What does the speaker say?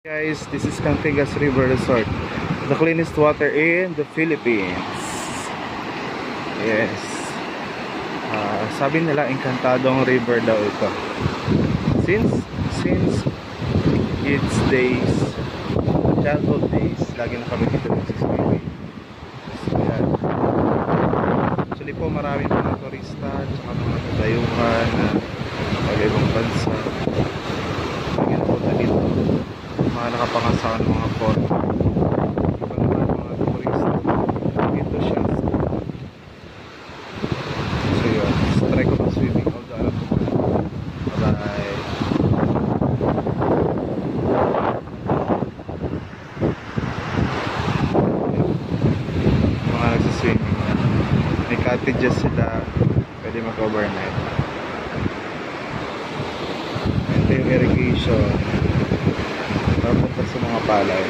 Guys, this is Cantigas River Resort. The cleanest water in the Philippines. Yes. Ah, sabi nila encantadong river daw ito. Since since its days, childhood days, lagi na kami dito nagsiswimming. So. Actually po maraming mga turista at mga dayuhan na pag-ibang bansa. Lagi na punta dito ng mga port iba naman mga turista. Dito siya. So yun. Try ko mag swimming mga nagsiswimming. Na sila. Pwede mag overnight ito irrigation sa mga palay